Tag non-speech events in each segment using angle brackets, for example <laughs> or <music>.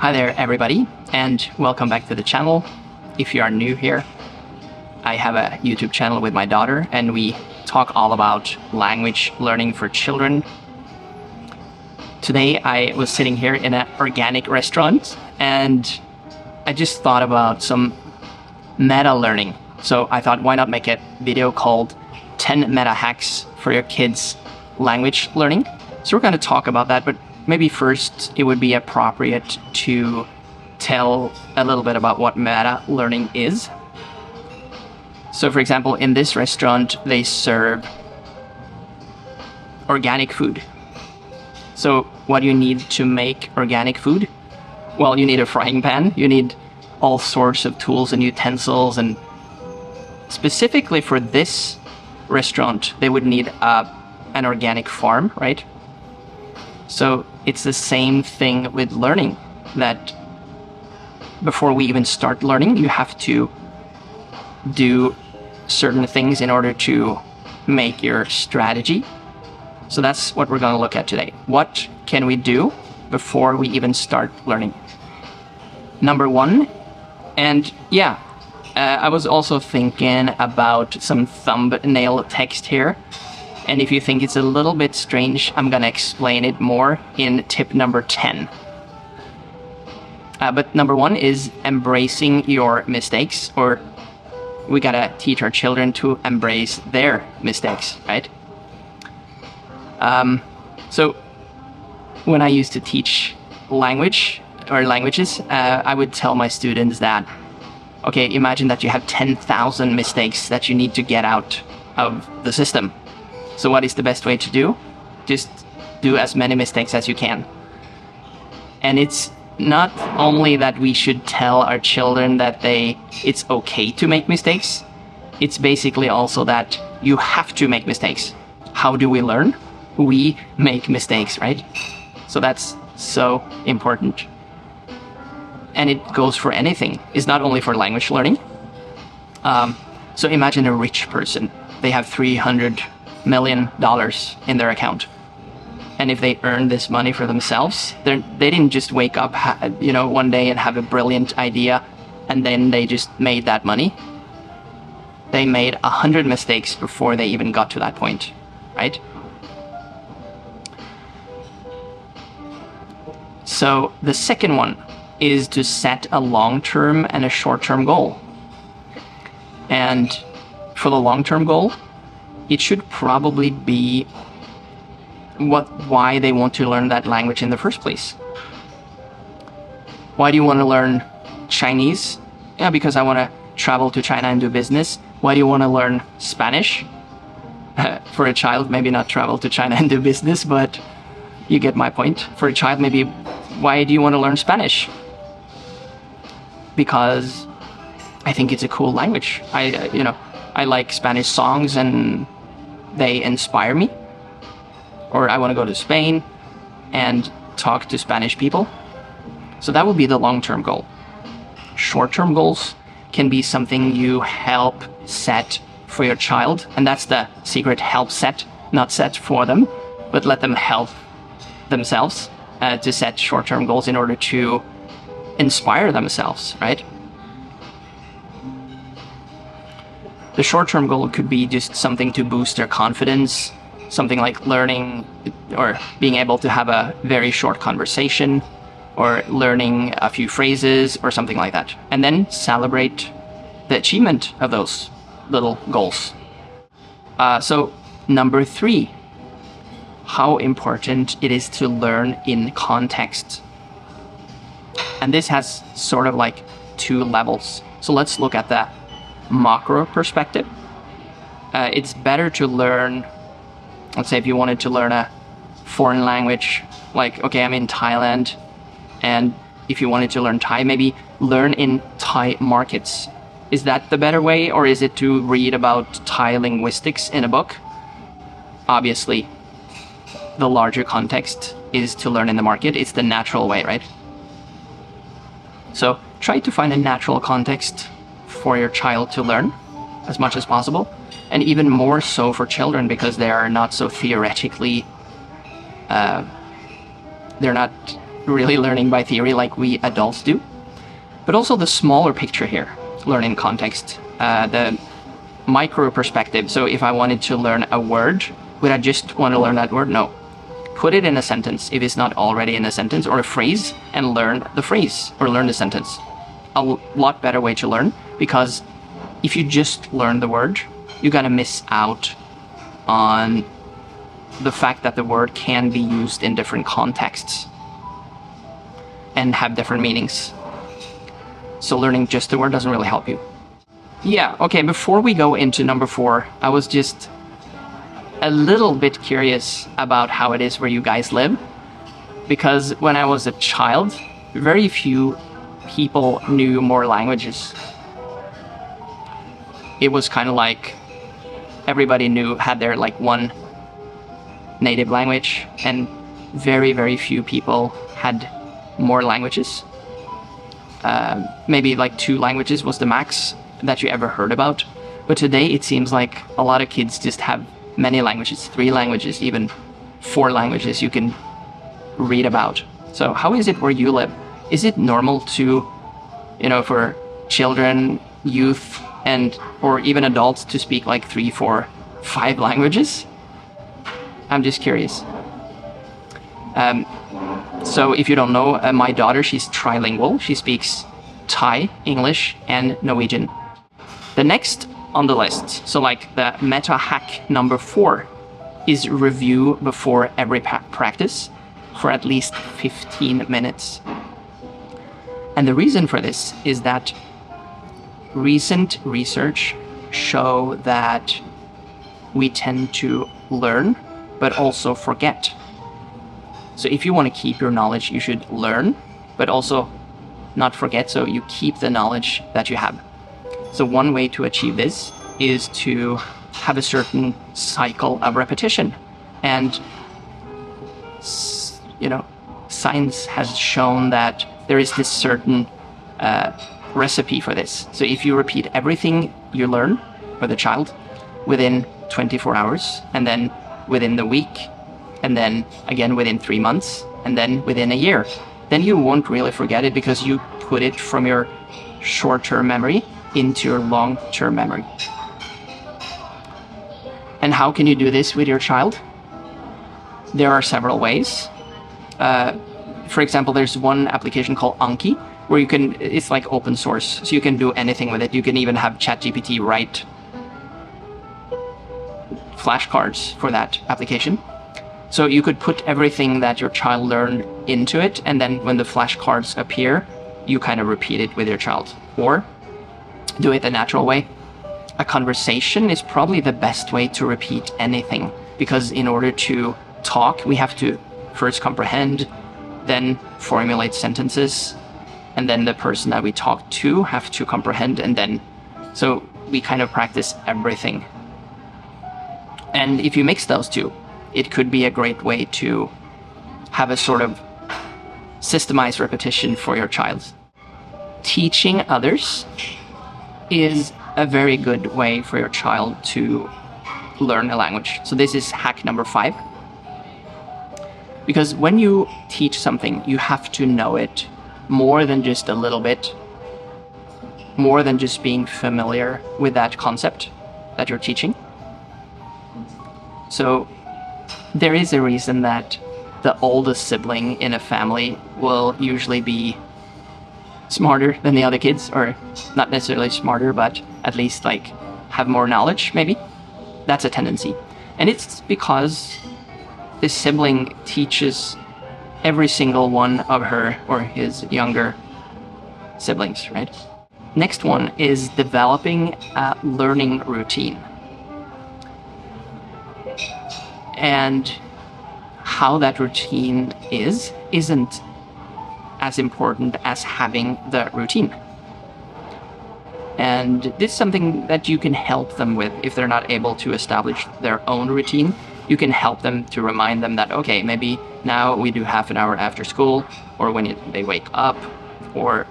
Hi there, everybody, and welcome back to the channel. If you are new here, I have a YouTube channel with my daughter, and we talk all about language learning for children. Today, I was sitting here in an organic restaurant, and I just thought about some meta learning. So I thought, why not make a video called 10 meta hacks for your kids' language learning? So we're going to talk about that, but maybe first it would be appropriate to tell a little bit about what meta learning is. So, for example, in this restaurant, they serve organic food. So, what do you need to make organic food? Well, you need a frying pan, you need all sorts of tools and utensils, and specifically for this restaurant, they would need uh, an organic farm, right? So it's the same thing with learning that before we even start learning, you have to do certain things in order to make your strategy. So that's what we're going to look at today. What can we do before we even start learning? Number one, and yeah, uh, I was also thinking about some thumbnail text here. And if you think it's a little bit strange, I'm gonna explain it more in tip number 10. Uh, but number one is embracing your mistakes, or we gotta teach our children to embrace their mistakes, right? Um, so when I used to teach language or languages, uh, I would tell my students that, okay, imagine that you have 10,000 mistakes that you need to get out of the system. So what is the best way to do? Just do as many mistakes as you can. And it's not only that we should tell our children that they it's okay to make mistakes. It's basically also that you have to make mistakes. How do we learn? We make mistakes, right? So that's so important. And it goes for anything. It's not only for language learning. Um, so imagine a rich person. They have 300 million dollars in their account. And if they earn this money for themselves, they they didn't just wake up, you know, one day and have a brilliant idea, and then they just made that money. They made a hundred mistakes before they even got to that point, right? So the second one is to set a long-term and a short-term goal. And for the long-term goal, it should probably be what why they want to learn that language in the first place. Why do you want to learn Chinese? Yeah, because I want to travel to China and do business. Why do you want to learn Spanish? <laughs> For a child, maybe not travel to China and do business, but you get my point. For a child, maybe why do you want to learn Spanish? Because I think it's a cool language. I, you know, I like Spanish songs and they inspire me. Or I want to go to Spain and talk to Spanish people. So that would be the long term goal. Short term goals can be something you help set for your child, and that's the secret help set, not set for them, but let them help themselves uh, to set short term goals in order to inspire themselves, right? The short-term goal could be just something to boost their confidence, something like learning or being able to have a very short conversation or learning a few phrases or something like that. And then celebrate the achievement of those little goals. Uh, so number three, how important it is to learn in context. And this has sort of like two levels. So let's look at that macro perspective. Uh, it's better to learn, let's say if you wanted to learn a foreign language, like, okay, I'm in Thailand, and if you wanted to learn Thai, maybe learn in Thai markets. Is that the better way, or is it to read about Thai linguistics in a book? Obviously, the larger context is to learn in the market. It's the natural way, right? So try to find a natural context for your child to learn as much as possible, and even more so for children because they are not so theoretically, uh, they're not really learning by theory like we adults do, but also the smaller picture here, learning context, uh, the micro perspective. So if I wanted to learn a word, would I just want to learn that word? No. Put it in a sentence if it's not already in a sentence or a phrase and learn the phrase or learn the sentence. A lot better way to learn because if you just learn the word, you're gonna miss out on the fact that the word can be used in different contexts and have different meanings. So learning just the word doesn't really help you. Yeah, okay, before we go into number four, I was just a little bit curious about how it is where you guys live. Because when I was a child, very few people knew more languages. It was kind of like everybody knew, had their like one native language, and very, very few people had more languages. Uh, maybe like two languages was the max that you ever heard about. But today it seems like a lot of kids just have many languages, three languages, even four languages you can read about. So how is it where you live? Is it normal to, you know, for children, youth, and or even adults to speak like three, four, five languages? I'm just curious. Um, so if you don't know, uh, my daughter, she's trilingual. She speaks Thai, English, and Norwegian. The next on the list, so like the meta hack number four, is review before every practice for at least 15 minutes. And the reason for this is that recent research show that we tend to learn but also forget. So if you want to keep your knowledge, you should learn, but also not forget so you keep the knowledge that you have. So one way to achieve this is to have a certain cycle of repetition. And, you know, science has shown that there is this certain uh, recipe for this. So if you repeat everything you learn with a child within 24 hours, and then within the week, and then again within three months, and then within a year, then you won't really forget it because you put it from your short term memory into your long term memory. And how can you do this with your child? There are several ways. Uh, for example, there's one application called Anki where you can, it's like open source, so you can do anything with it. You can even have ChatGPT write flashcards for that application. So you could put everything that your child learned into it, and then when the flashcards appear, you kind of repeat it with your child. Or do it the natural way. A conversation is probably the best way to repeat anything because in order to talk, we have to first comprehend, then formulate sentences, and then the person that we talk to have to comprehend, and then so we kind of practice everything. And if you mix those two, it could be a great way to have a sort of systemized repetition for your child. Teaching others is a very good way for your child to learn a language. So this is hack number five. Because when you teach something, you have to know it more than just a little bit, more than just being familiar with that concept that you're teaching. So there is a reason that the oldest sibling in a family will usually be smarter than the other kids, or not necessarily smarter, but at least like have more knowledge, maybe. That's a tendency. And it's because this sibling teaches every single one of her or his younger siblings, right? Next one is developing a learning routine. And how that routine is, isn't as important as having the routine. And this is something that you can help them with if they're not able to establish their own routine. You can help them to remind them that, okay, maybe now we do half an hour after school, or when they wake up, or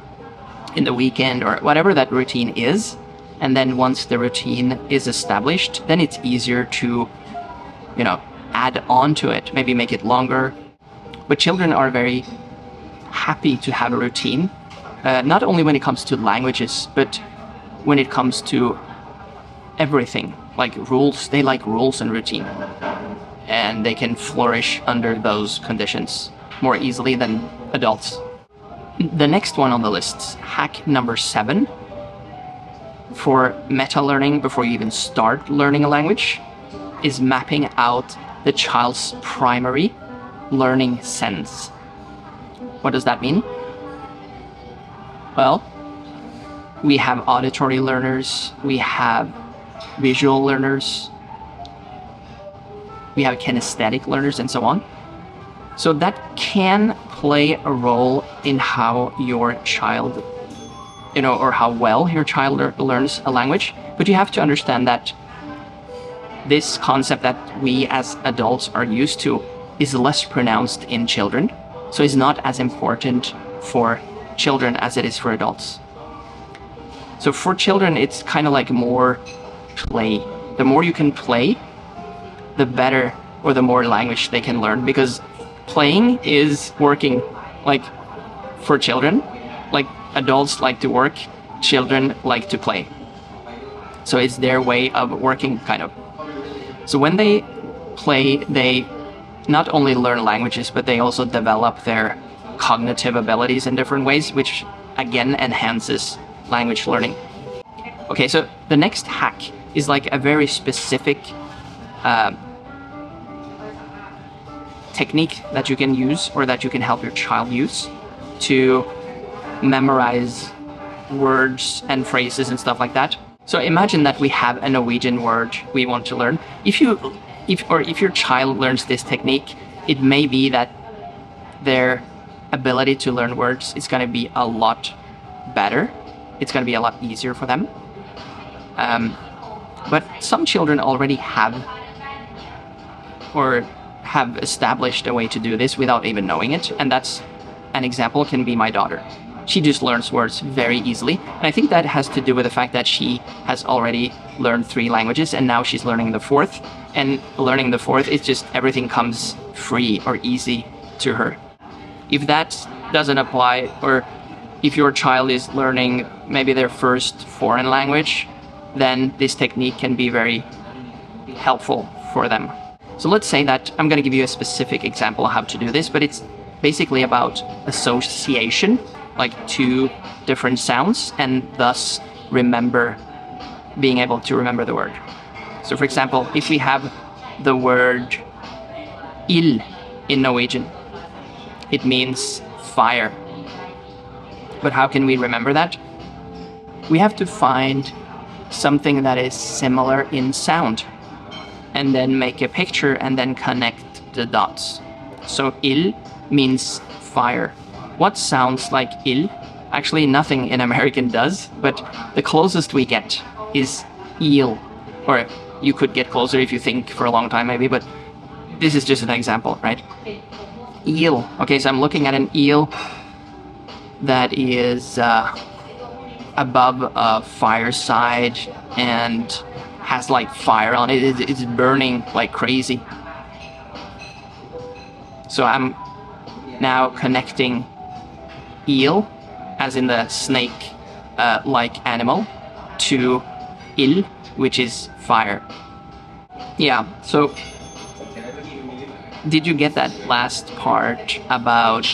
in the weekend, or whatever that routine is. And then once the routine is established, then it's easier to, you know, add on to it, maybe make it longer. But children are very happy to have a routine, uh, not only when it comes to languages, but when it comes to everything like rules. They like rules and routine, and they can flourish under those conditions more easily than adults. The next one on the list, hack number seven, for meta learning before you even start learning a language, is mapping out the child's primary learning sense. What does that mean? Well, we have auditory learners, we have visual learners, we have kinesthetic learners, and so on. So that can play a role in how your child, you know, or how well your child lear- learns a language. But you have to understand that this concept that we as adults are used to is less pronounced in children. So it's not as important for children as it is for adults. So for children, it's kind of like more play. The more you can play, the better or the more language they can learn because playing is working like for children. Like adults like to work children like to play. So it's their way of working kind of. So when they play they not only learn languages but they also develop their cognitive abilities in different ways which again enhances language learning. Okay so the next hack is like a very specific uh, technique that you can use or that you can help your child use to memorize words and phrases and stuff like that. So imagine that we have a Norwegian word we want to learn. If you if or if your child learns this technique, it may be that their ability to learn words is going to be a lot better. It's going to be a lot easier for them. Um, but some children already have or have established a way to do this without even knowing it, and that's an example can be my daughter. She just learns words very easily, and I think that has to do with the fact that she has already learned three languages and now she's learning the fourth. And learning the fourth, it's just everything comes free or easy to her. If that doesn't apply, or if your child is learning maybe their first foreign language, then this technique can be very helpful for them. So let's say that I'm going to give you a specific example of how to do this, but it's basically about association, like two different sounds, and thus remember being able to remember the word. So, for example, if we have the word il in Norwegian, it means fire. But how can we remember that? We have to find something that is similar in sound and then make a picture and then connect the dots. So il means fire. What sounds like il? Actually, nothing in American does, but the closest we get is eel. Or you could get closer if you think for a long time, maybe, but this is just an example, right? Eel. Okay, so I'm looking at an eel that is uh, above a fireside and has like fire on it. It- It's burning like crazy. So I'm now connecting eel, as in the snake uh, like animal, to il, which is fire. Yeah, so did you get that last part about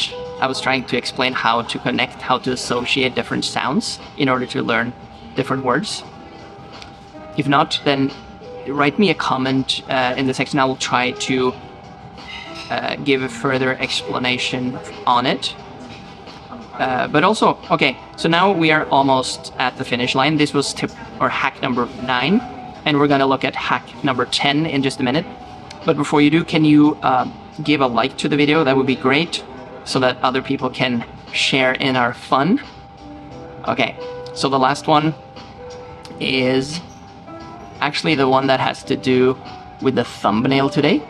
I was trying to explain how to connect, how to associate different sounds in order to learn different words? If not, then write me a comment uh, in the section. I will try to uh, give a further explanation on it. Uh, but also, okay, so now we are almost at the finish line. This was tip or hack number nine, and we're gonna look at hack number 10 in just a minute. But before you do, can you uh, give a like to the video? That would be great so that other people can share in our fun. Okay, so the last one is actually the one that has to do with the thumbnail today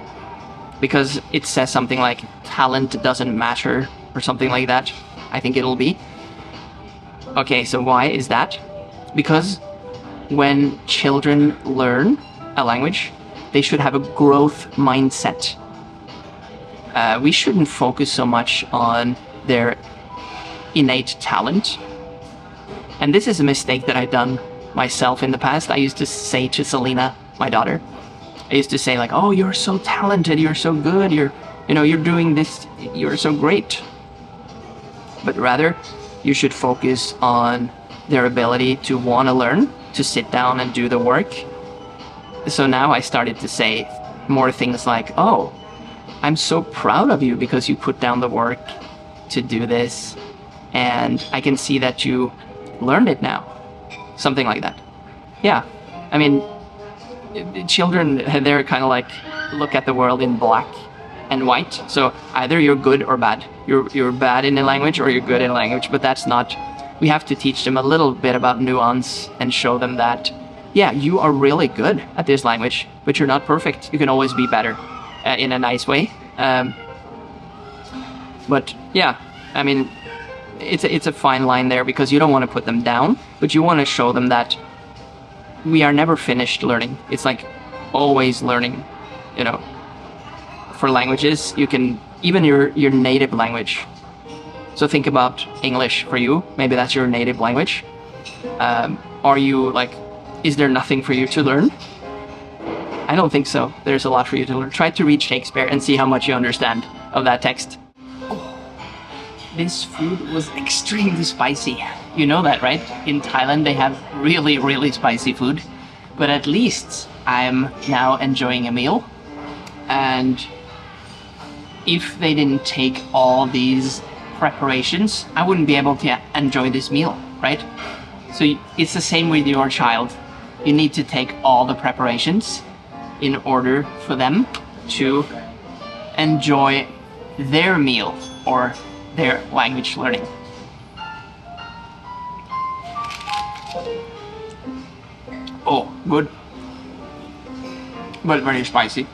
because it says something like talent doesn't matter or something like that. I think it'll be. Okay, so why is that? Because when children learn a language, they should have a growth mindset. Uh, we shouldn't focus so much on their innate talent. And this is a mistake that I've done myself in the past. I used to say to Selyna, my daughter, I used to say like, "Oh, you're so talented, you're so good, you're you know, you're doing this, you're so great." But rather, you should focus on their ability to want to learn, to sit down and do the work. So now I started to say more things like, "Oh, I'm so proud of you because you put down the work to do this, and I can see that you learned it now." Something like that. Yeah. I mean, children they're kind of like look at the world in black and white so either you're good or bad you're you're bad in a language or you're good in a language but that's not we have to teach them a little bit about nuance and show them that yeah you are really good at this language but you're not perfect you can always be better uh, in a nice way um, but yeah i mean it's a, it's a fine line there because you don't want to put them down but you want to show them that we are never finished learning. It's like always learning, you know. For languages, you can even your your native language. So think about English for you. Maybe that's your native language. Um, are you like, is there nothing for you to learn? I don't think so. There's a lot for you to learn. Try to read Shakespeare and see how much you understand of that text. This food was extremely spicy. You know that, right? In Thailand, they have really, really spicy food. But at least I'm now enjoying a meal. And if they didn't take all these preparations, I wouldn't be able to enjoy this meal, right? So it's the same with your child. You need to take all the preparations in order for them to enjoy their meal or their language learning. Oh, good. But very spicy.